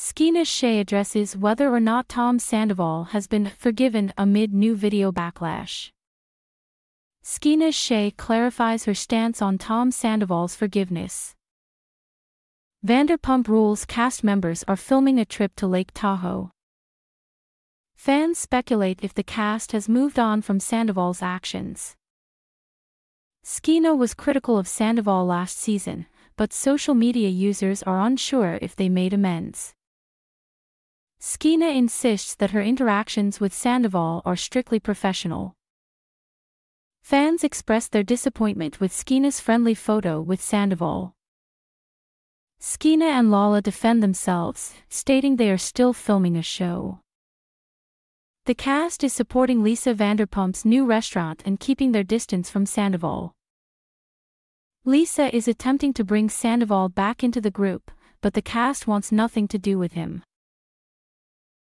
Scheana Shay addresses whether or not Tom Sandoval has been forgiven amid new video backlash. Scheana Shay clarifies her stance on Tom Sandoval's forgiveness. Vanderpump Rules cast members are filming a trip to Lake Tahoe. Fans speculate if the cast has moved on from Sandoval's actions. Scheana was critical of Sandoval last season, but social media users are unsure if they made amends. Scheana insists that her interactions with Sandoval are strictly professional. Fans expressed their disappointment with Scheana's friendly photo with Sandoval. Scheana and Lala defend themselves, stating they are still filming a show. The cast is supporting Lisa Vanderpump's new restaurant and keeping their distance from Sandoval. Lisa is attempting to bring Sandoval back into the group, but the cast wants nothing to do with him.